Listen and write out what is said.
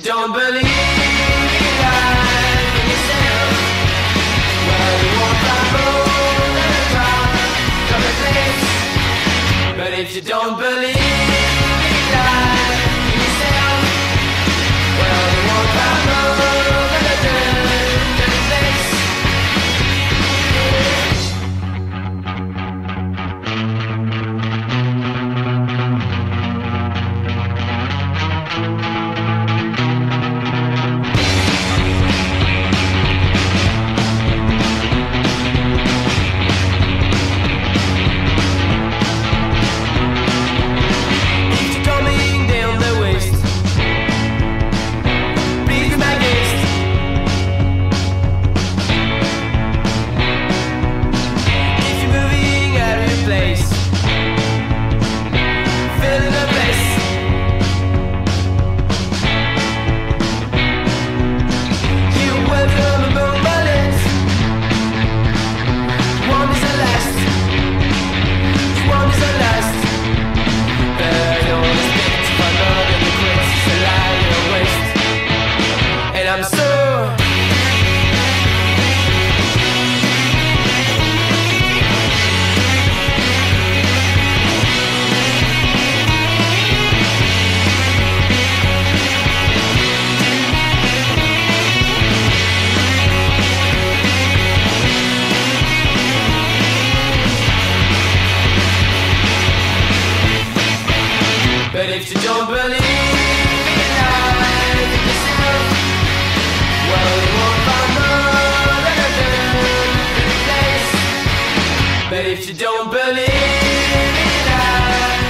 don't believe in yourself, well, you won't find more than a drop from a place. But if you don't believe if you don't believe in life yourself, well, you won't find more than a dirty place. But if you don't believe in life